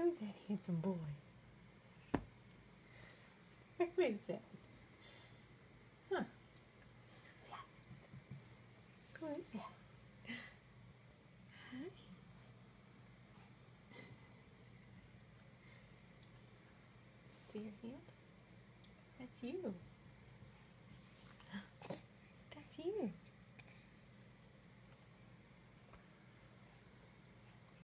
Who's that handsome boy? Who is that? Huh? Who's that? Hi. See your hand? That's you.